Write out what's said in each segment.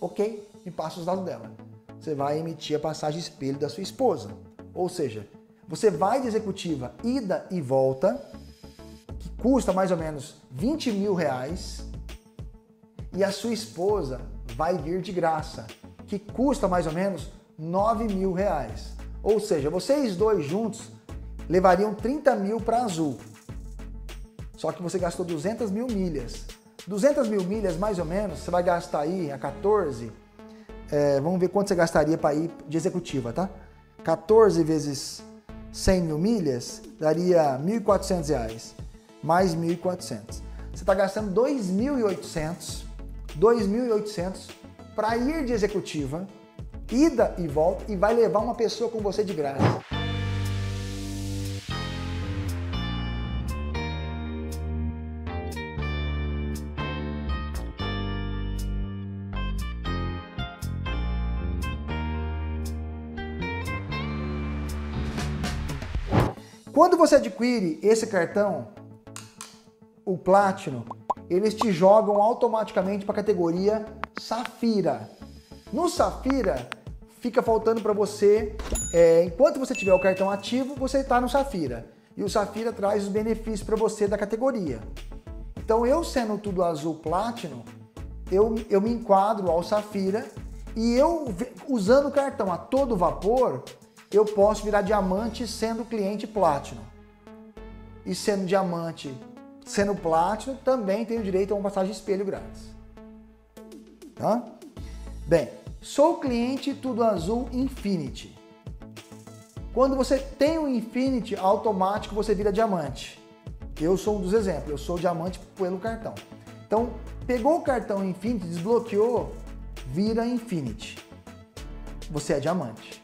Ok, me passa os dados dela. Você vai emitir a passagem espelho da sua esposa. Ou seja, você vai de executiva ida e volta, que custa mais ou menos 20 mil reais, e a sua esposa vai vir de graça, que custa mais ou menos 9 mil reais. Ou seja, vocês dois juntos levariam 30 mil para Azul. Só que você gastou 200 mil milhas. 200 mil milhas, mais ou menos, você vai gastar aí a 14. É, vamos ver quanto você gastaria para ir de executiva, tá? 14 vezes 100 mil milhas daria R$ 1.400, mais 1.400. Você está gastando 2.800, 2.800 para ir de executiva, ida e volta, e vai levar uma pessoa com você de graça. Você adquire esse cartão, o Platinum, eles te jogam automaticamente para a categoria Safira. No Safira, fica faltando para você, é, enquanto você tiver o cartão ativo, você está no Safira. E o Safira traz os benefícios para você da categoria. Então, eu sendo tudo azul Platinum, eu, eu me enquadro ao Safira e eu, usando o cartão a todo vapor, eu posso virar diamante sendo cliente Platinum. E sendo diamante, sendo Platinum, também tenho direito a uma passagem espelho grátis. Tá? Bem, sou cliente Tudo Azul Infinity. Quando você tem o Infinity, automático você vira diamante. Eu sou um dos exemplos, eu sou diamante pelo cartão. Então, pegou o cartão Infinity, desbloqueou, vira Infinity. Você é diamante.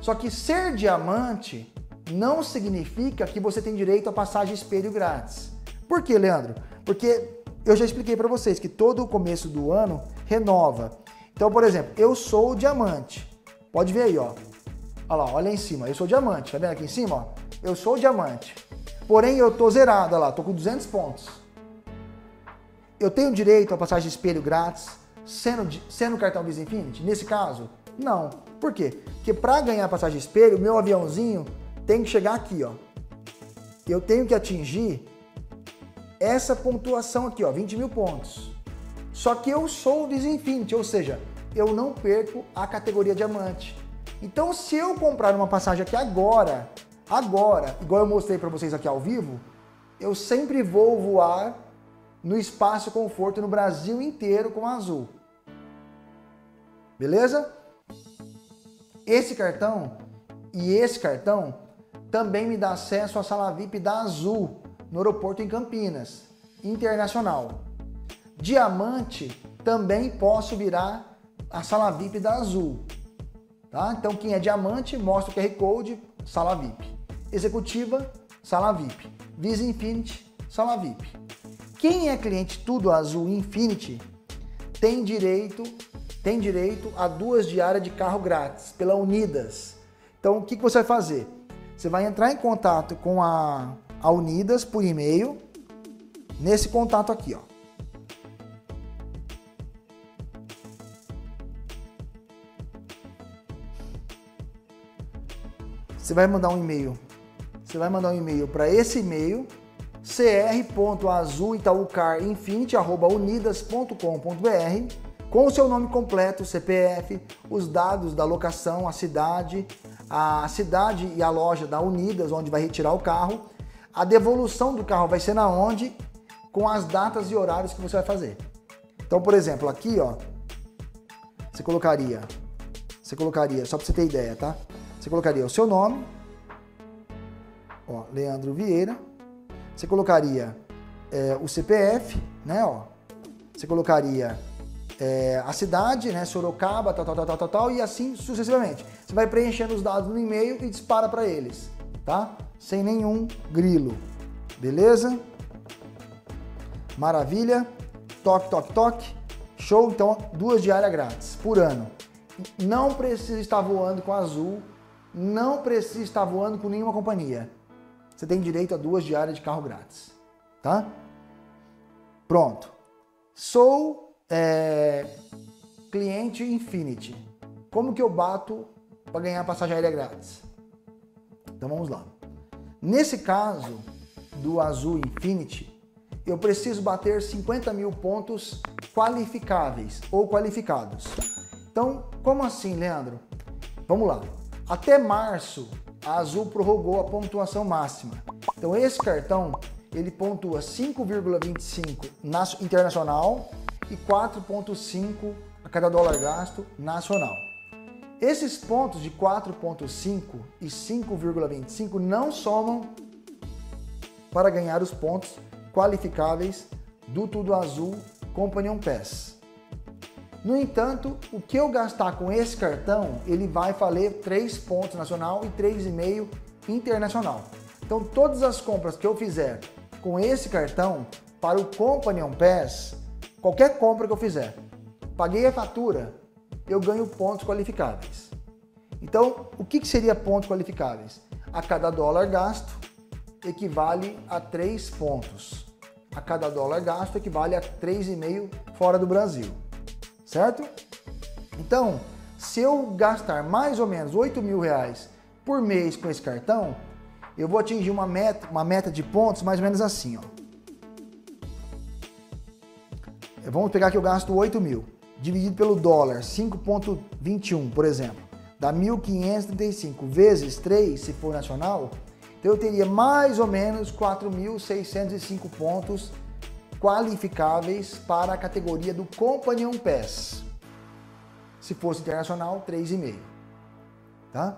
Só que ser diamante não significa que você tem direito a passagem espelho grátis. Por quê, Leandro? Porque eu já expliquei para vocês que todo o começo do ano renova. Então, por exemplo, eu sou diamante. Pode ver aí, ó. Olha lá, olha em cima. Eu sou diamante. Tá vendo aqui em cima, ó? Eu sou diamante. Porém, eu tô zerado, olha lá, tô com 200 pontos. Eu tenho direito a passagem espelho grátis sendo, sendo cartão Visa Infinity? Nesse caso, não. Por quê? Porque para ganhar passagem espelho, meu aviãozinho tem que chegar aqui, ó. Eu tenho que atingir essa pontuação aqui, ó, 20 mil pontos. Só que eu sou o Desinfinity, ou seja, eu não perco a categoria diamante. Então, se eu comprar uma passagem aqui agora, agora, igual eu mostrei para vocês aqui ao vivo, eu sempre vou voar no espaço conforto no Brasil inteiro com azul. Beleza? Esse cartão e esse cartão também me dá acesso à sala VIP da Azul, no aeroporto em Campinas, internacional. Diamante também posso virar a sala VIP da Azul. Tá? Então quem é diamante mostra o QR Code, sala VIP. Executiva, sala VIP. Visa Infinity, sala VIP. Quem é cliente Tudo Azul Infinity tem direito tem direito a duas diárias de carro grátis pela Unidas. Então, o que, que você vai fazer? Você vai entrar em contato com a, a Unidas por e-mail, nesse contato aqui, ó. Você vai mandar um e-mail. Você vai mandar um e-mail para esse e-mail cr.azulitaucarinfinity@unidas.com.br com o seu nome completo, CPF, os dados da locação, a cidade, a cidade e a loja da Unidas, onde vai retirar o carro. A devolução do carro vai ser na onde? Com as datas e horários que você vai fazer. Então, por exemplo, aqui, ó, você colocaria, você colocaria, só para você ter ideia, tá? Você colocaria o seu nome, ó, Leandro Vieira. Você colocaria é, o CPF, né, ó. Você colocaria é, a cidade, né, Sorocaba, tal, tal, tal, tal, tal, tal, e assim sucessivamente. Você vai preenchendo os dados no e-mail e dispara para eles, tá? Sem nenhum grilo, beleza? Maravilha. Toque, toque, toque. Show, então duas diárias grátis por ano. Não precisa estar voando com Azul, não precisa estar voando com nenhuma companhia. Você tem direito a duas diárias de carro grátis, tá? Pronto. Sou é, cliente Infinity. Como que eu bato para ganhar passagem aérea grátis? Então vamos lá. Nesse caso do Azul Infinity, eu preciso bater 50 mil pontos qualificáveis ou qualificados. Então, como assim, Leandro? Vamos lá. Até março, a Azul prorrogou a pontuação máxima. Então, esse cartão ele pontua 5,25 internacional e 4,5 a cada dólar gasto nacional. Esses pontos de 4,5 e 5,25 não somam para ganhar os pontos qualificáveis do Tudo Azul Companion Pass. No entanto, o que eu gastar com esse cartão, ele vai valer 3 pontos nacional e 3,5 internacional. Então, todas as compras que eu fizer com esse cartão para o Companion Pass, qualquer compra que eu fizer, paguei a fatura, eu ganho pontos qualificáveis. Então, o que, seria pontos qualificáveis? A cada dólar gasto equivale a 3 pontos. A cada dólar gasto equivale a 3,5 fora do Brasil. Certo? Então, se eu gastar mais ou menos 8 mil reais por mês com esse cartão, eu vou atingir uma meta, uma meta de pontos mais ou menos assim, ó. Vamos pegar que eu gasto 8 mil, dividido pelo dólar, 5,21, por exemplo. Dá 1.535 vezes 3, se for nacional, então eu teria mais ou menos 4.605 pontos qualificáveis para a categoria do Companion Pass. Se fosse internacional, 3,5. Tá?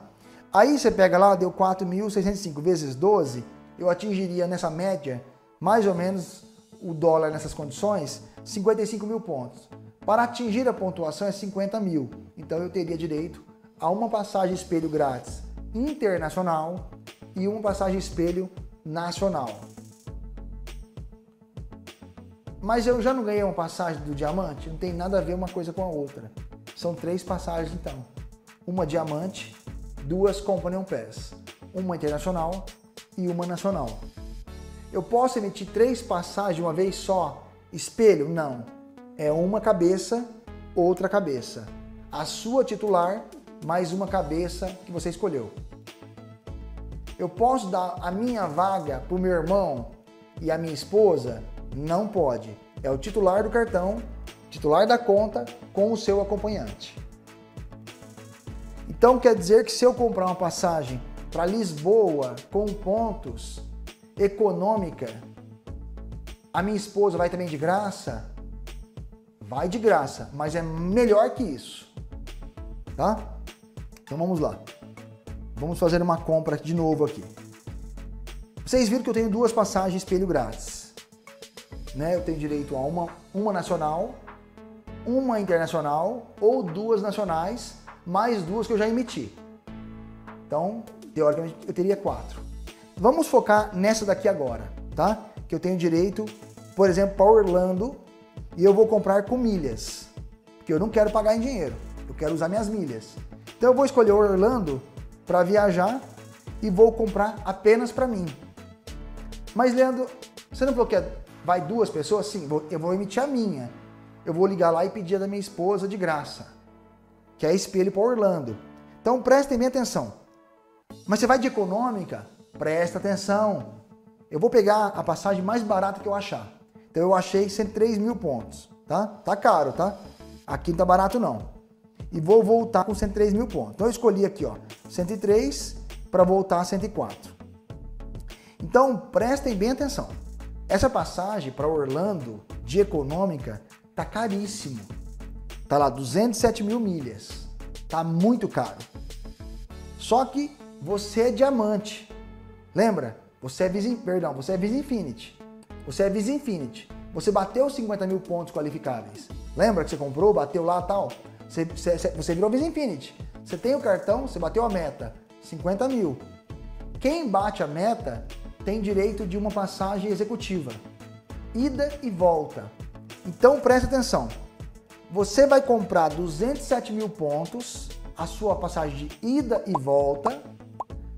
Aí você pega lá, deu 4.605 vezes 12, eu atingiria nessa média, mais ou menos, o dólar nessas condições, 55 mil pontos. Para atingir a pontuação é 50 mil, então eu teria direito a uma passagem espelho grátis internacional e uma passagem espelho nacional. Mas eu já não ganhei uma passagem do diamante? Não tem nada a ver uma coisa com a outra. São três passagens então. Uma diamante duas Companion Pass, uma internacional e uma nacional. Eu posso emitir três passagens de uma vez só? Espelho? Não. É uma cabeça, outra cabeça. A sua titular mais uma cabeça que você escolheu. Eu posso dar a minha vaga para o meu irmão e a minha esposa? Não pode. É o titular do cartão, titular da conta com o seu acompanhante. Então quer dizer que se eu comprar uma passagem para Lisboa com pontos econômica, a minha esposa vai também de graça? Vai de graça, mas é melhor que isso. Tá? Então vamos lá. Vamos fazer uma compra de novo aqui. Vocês viram que eu tenho duas passagens espelho grátis. Né? Eu tenho direito a uma, uma nacional, uma internacional ou duas nacionais mais duas que eu já emiti. Então, teoricamente, eu teria quatro. Vamos focar nessa daqui agora, tá? Que eu tenho direito, por exemplo, para Orlando e eu vou comprar com milhas, porque eu não quero pagar em dinheiro, eu quero usar minhas milhas. Então eu vou escolher Orlando para viajar e vou comprar apenas para mim. Mas Leandro, você não falou que vai duas pessoas? Sim, eu vou emitir a minha. Eu vou ligar lá e pedir a da minha esposa de graça que é espelho para Orlando. Então prestem bem atenção. Mas você vai de econômica? Presta atenção. Eu vou pegar a passagem mais barata que eu achar. Então eu achei 103 mil pontos, tá? Tá caro, tá? Aqui não tá barato não. E vou voltar com 103 mil pontos. Então eu escolhi aqui, ó, 103 para voltar a 104. Então prestem bem atenção. Essa passagem para Orlando de econômica tá caríssimo. Tá lá 207 mil milhas. Tá muito caro. Só que você é diamante. Lembra? Você é Visa, perdão, você é Visa Infinity. Você é Visa Infinity. Você bateu 50 mil pontos qualificáveis. Lembra que você comprou, bateu lá tal? Você, você, você virou Visa Infinity. Você tem o cartão, você bateu a meta, 50 mil. Quem bate a meta tem direito de uma passagem executiva, ida e volta. Então preste atenção. Você vai comprar 207 mil pontos, a sua passagem de ida e volta.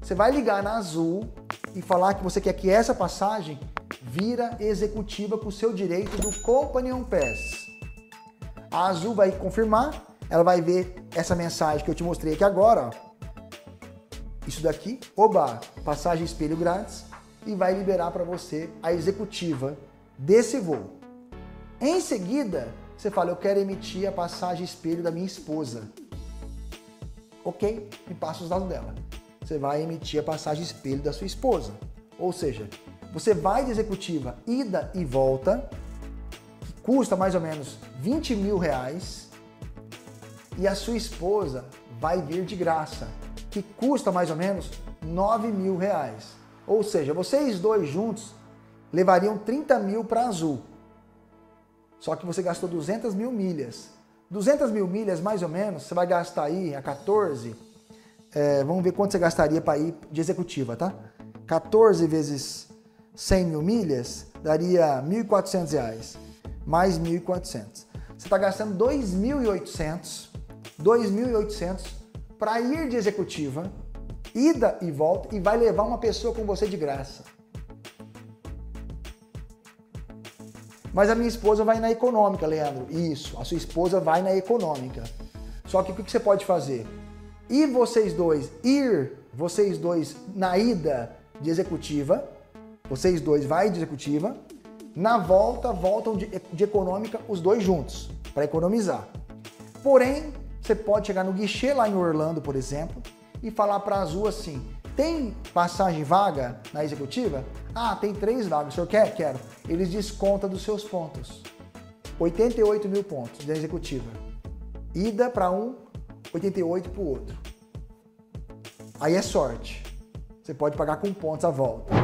Você vai ligar na Azul e falar que você quer que essa passagem vira executiva com o seu direito do Companion Pass. A Azul vai confirmar ela vai ver essa mensagem que eu te mostrei aqui agora. Isso daqui, oba, passagem espelho grátis e vai liberar para você a executiva desse voo. Em seguida, você fala, eu quero emitir a passagem espelho da minha esposa. Ok, me passa os dados dela. Você vai emitir a passagem espelho da sua esposa. Ou seja, você vai de executiva ida e volta, que custa mais ou menos 20 mil reais, e a sua esposa vai vir de graça, que custa mais ou menos 9 mil reais. Ou seja, vocês dois juntos levariam 30 mil para Azul. Só que você gastou 200 mil milhas. 200 mil milhas, mais ou menos, você vai gastar aí a 14. É, vamos ver quanto você gastaria para ir de executiva, tá? 14 vezes 100 mil milhas daria R$ 1.400, mais 1.400. Você está gastando 2.800, 2.800 para ir de executiva, ida e volta, e vai levar uma pessoa com você de graça. Mas a minha esposa vai na econômica, Leandro. Isso, a sua esposa vai na econômica. Só que o que você pode fazer? E vocês dois, ir, vocês dois na ida de executiva, vocês dois vai de executiva, na volta, voltam de, de econômica os dois juntos, para economizar. Porém, você pode chegar no guichê lá em Orlando, por exemplo, e falar para a Azul assim: tem passagem vaga na executiva? Ah, tem três vagas. O senhor quer? Quero. Eles descontam dos seus pontos. 88 mil pontos da executiva. Ida para um, 88 para o outro. Aí é sorte. Você pode pagar com pontos a volta.